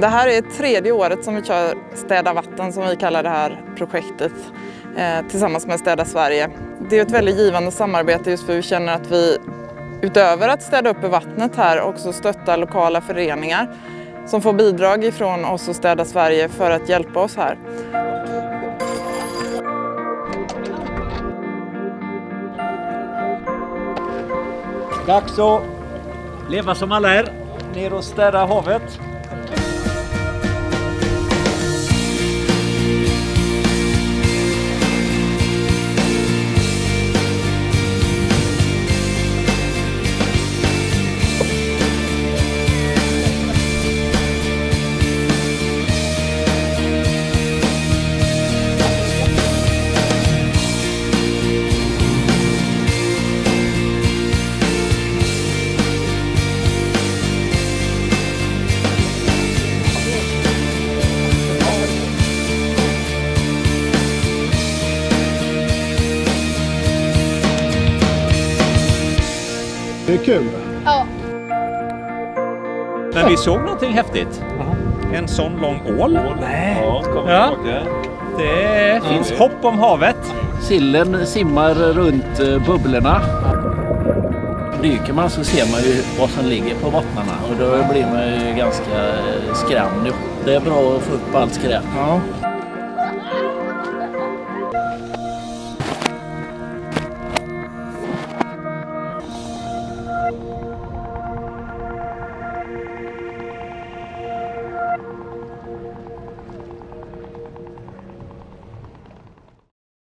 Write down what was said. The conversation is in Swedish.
Det här är tredje året som vi kör Städa vatten som vi kallar det här projektet eh, tillsammans med Städa Sverige. Det är ett väldigt givande samarbete just för vi känner att vi utöver att städa upp i vattnet här också stöttar lokala föreningar som får bidrag ifrån oss och Städa Sverige för att hjälpa oss här. Dags att leva som alla är. Ner och städa havet. Det är kul. Ja. Men vi såg någonting häftigt. En sån lång ål. Nej. Ja, det finns hopp om havet. Sillen simmar runt eh, bubblorna. Dyker man så ser man ju vad som ligger på bottnarna och då blir man ju ganska skrämd. Det är bra att få upp allt skräp. Ja.